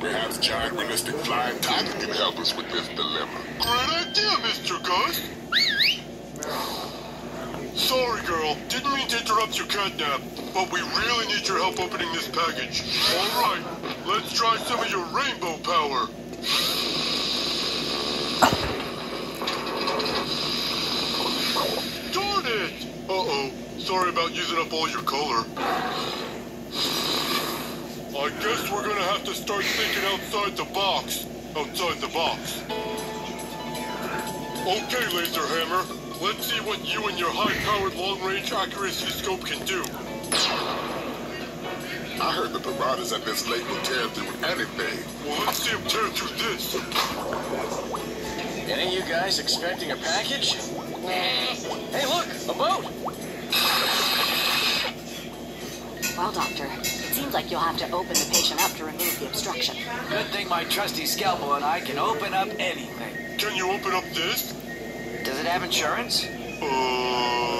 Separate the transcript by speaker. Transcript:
Speaker 1: Perhaps giant realistic flying tiger can help us with this dilemma.
Speaker 2: Great idea, Mr. Gus. Sorry, girl. Didn't mean to interrupt your catnap, but we really need your help opening this package. All right, let's try some of your rainbow power. Darn it! Uh-oh. Sorry about using up all your color. I guess we're gonna have to start thinking outside the box. Outside the box. Okay, Laser Hammer. Let's see what you and your high-powered long-range accuracy scope can do.
Speaker 1: I heard the piranhas at this lake will tear through anything.
Speaker 2: Well, let's see them tear through this.
Speaker 3: Any of you guys expecting a package? Hey, look, a boat!
Speaker 4: Well, Doctor, it seems like you'll have to open the patient up to remove the obstruction.
Speaker 5: Good thing my trusty scalpel and I can open up anything.
Speaker 2: Can you open up this?
Speaker 5: Does it have insurance?
Speaker 2: Uh...